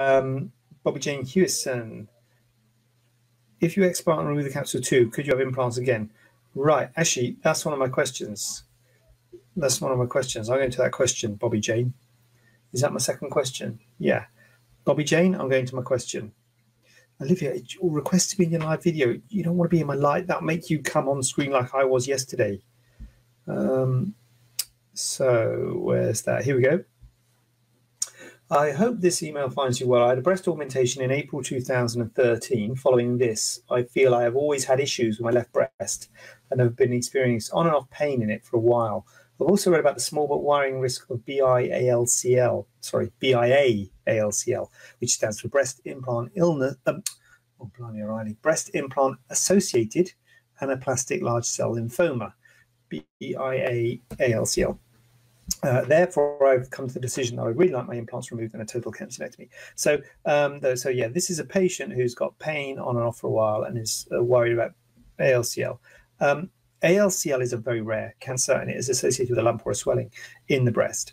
um, Bobby Jane Hewison. If you explant and remove the capsule too, could you have implants again? Right. Actually, that's one of my questions. That's one of my questions. I'll go into that question, Bobby Jane. Is that my second question? Yeah. Bobby Jane, I'm going to my question. Olivia, your request to be in your live video. You don't want to be in my live. That'll make you come on screen like I was yesterday. Um, so where's that? Here we go. I hope this email finds you well. I had a breast augmentation in April 2013. Following this, I feel I have always had issues with my left breast and have been experiencing on and off pain in it for a while. I've also read about the small but worrying risk of BIALCL, sorry, BIA-ALCL, which stands for breast implant illness, um, oh, blimey, O'Reilly, breast implant associated anaplastic large cell lymphoma, BIA-ALCL. Uh, therefore, I've come to the decision that I really like my implants removed and a total capsulectomy. So, um, though, so yeah, this is a patient who's got pain on and off for a while and is uh, worried about ALCL. Um, ALCL is a very rare cancer and it is associated with a lump or a swelling in the breast.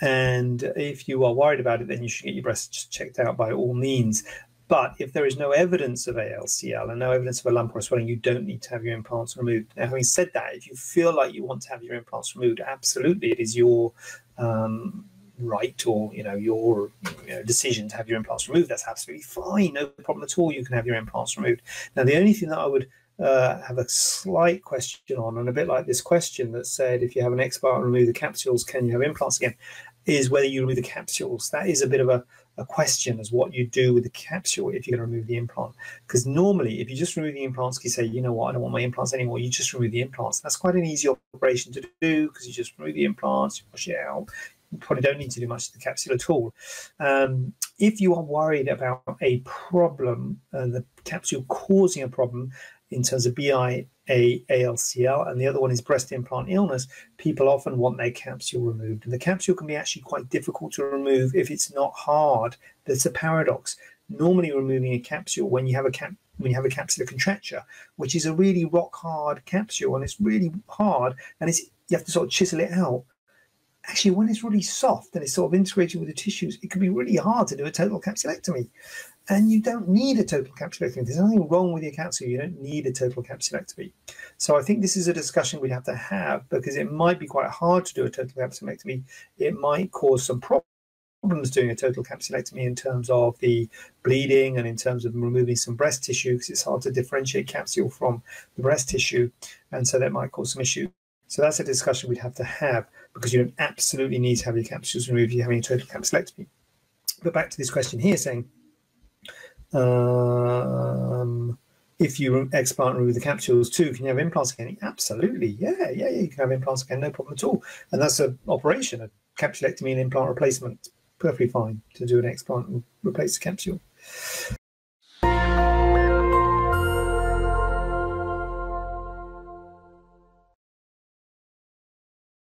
And if you are worried about it, then you should get your breast checked out by all means. But if there is no evidence of ALCL and no evidence of a lump or a swelling, you don't need to have your implants removed. Now, having said that, if you feel like you want to have your implants removed, absolutely, it is your um, right or you know your you know, decision to have your implants removed. That's absolutely fine, no problem at all. You can have your implants removed. Now, the only thing that I would uh, have a slight question on, and a bit like this question that said, if you have an explant and remove the capsules, can you have implants again? Is whether you remove the capsules. That is a bit of a, a question as what you do with the capsule if you're going to remove the implant. Because normally, if you just remove the implants, you say, you know what, I don't want my implants anymore, you just remove the implants. That's quite an easy operation to do because you just remove the implants, you wash it out. You probably don't need to do much to the capsule at all. Um, if you are worried about a problem, uh, the capsule causing a problem, in terms of BI ALCL, and the other one is breast implant illness, people often want their capsule removed. And the capsule can be actually quite difficult to remove if it's not hard. That's a paradox. Normally, removing a capsule when you have a cap when you have a capsular contracture, which is a really rock hard capsule, and it's really hard, and it's you have to sort of chisel it out. Actually, when it's really soft and it's sort of integrated with the tissues, it can be really hard to do a total capsulectomy. And you don't need a total capsulectomy. There's nothing wrong with your capsule. You don't need a total capsulectomy. So I think this is a discussion we'd have to have because it might be quite hard to do a total capsulectomy. It might cause some problems doing a total capsulectomy in terms of the bleeding and in terms of removing some breast tissue because it's hard to differentiate capsule from the breast tissue. And so that might cause some issues. So that's a discussion we'd have to have because you don't absolutely need to have your capsules removed if you're having a total capsulectomy. But back to this question here saying, um, if you explant and remove the capsules too, can you have implants again? Absolutely. Yeah, yeah, yeah. You can have implants again, no problem at all. And that's an operation, a capsulectomy and implant replacement. Perfectly fine to do an explant and replace the capsule.